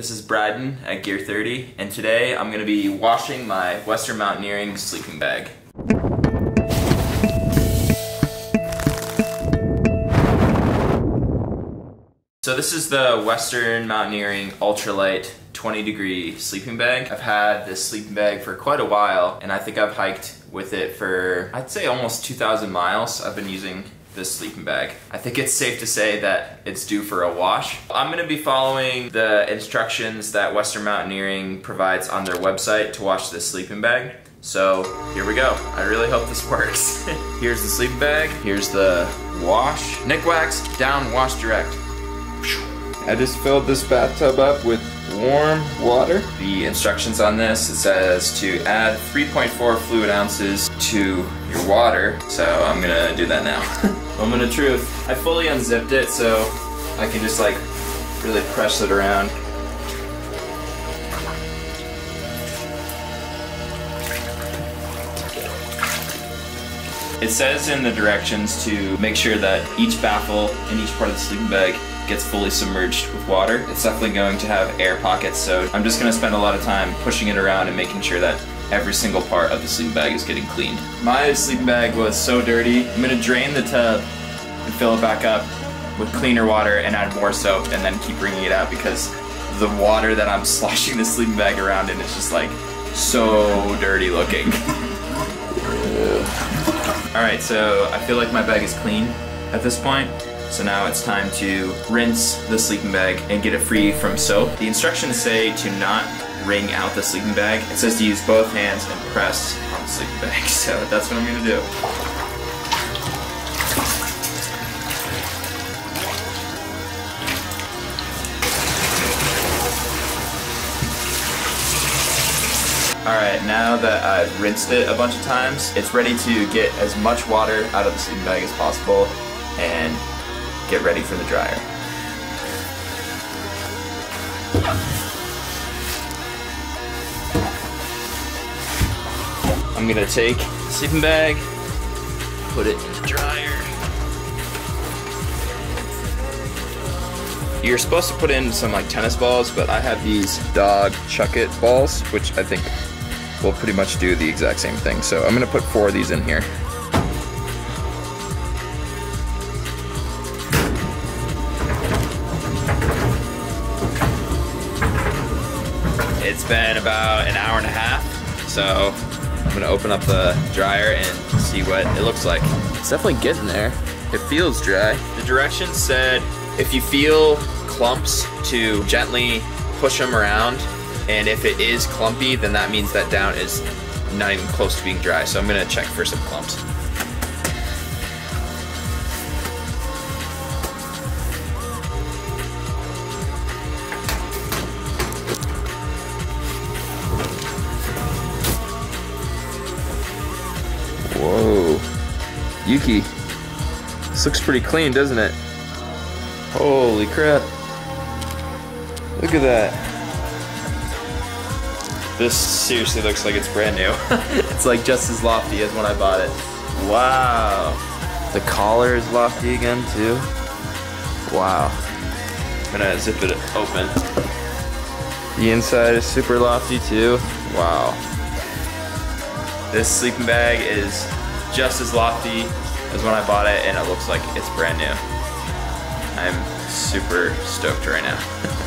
this is Bryden at Gear 30, and today I'm gonna be washing my Western Mountaineering sleeping bag. So this is the Western Mountaineering UltraLite 20 degree sleeping bag. I've had this sleeping bag for quite a while, and I think I've hiked with it for, I'd say almost 2,000 miles. I've been using this sleeping bag. I think it's safe to say that it's due for a wash. I'm gonna be following the instructions that Western Mountaineering provides on their website to wash this sleeping bag. So here we go. I really hope this works. Here's the sleeping bag. Here's the wash. Nikwax down, wash direct. I just filled this bathtub up with warm water. The instructions on this, it says to add 3.4 fluid ounces to your water. So I'm gonna do that now. Moment of truth. I fully unzipped it so I can just like really press it around. It says in the directions to make sure that each baffle and each part of the sleeping bag gets fully submerged with water. It's definitely going to have air pockets, so I'm just gonna spend a lot of time pushing it around and making sure that every single part of the sleeping bag is getting cleaned. My sleeping bag was so dirty. I'm gonna drain the tub and fill it back up with cleaner water and add more soap and then keep bringing it out because the water that I'm sloshing the sleeping bag around in is just like so dirty looking. Alright, so I feel like my bag is clean at this point. So now it's time to rinse the sleeping bag and get it free from soap. The instructions say to not wring out the sleeping bag. It says to use both hands and press on the sleeping bag. So that's what I'm gonna do. Alright, now that I've rinsed it a bunch of times, it's ready to get as much water out of the sleeping bag as possible and get ready for the dryer. I'm gonna take the sleeping bag, put it in the dryer. You're supposed to put in some like tennis balls, but I have these dog Chuckit balls, which I think will pretty much do the exact same thing. So I'm gonna put four of these in here. It's been about an hour and a half, so I'm gonna open up the dryer and see what it looks like. It's definitely getting there. It feels dry. The directions said if you feel clumps to gently push them around and if it is clumpy then that means that down is not even close to being dry so I'm gonna check for some clumps. Whoa. Yuki. This looks pretty clean, doesn't it? Holy crap. Look at that. This seriously looks like it's brand new. it's like just as lofty as when I bought it. Wow. The collar is lofty again, too. Wow. I'm gonna zip it open. The inside is super lofty, too. Wow. This sleeping bag is just as lofty as when I bought it and it looks like it's brand new. I'm super stoked right now.